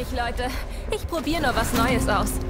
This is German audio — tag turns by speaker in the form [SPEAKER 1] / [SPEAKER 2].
[SPEAKER 1] mich, Leute. Ich probiere nur was Neues aus.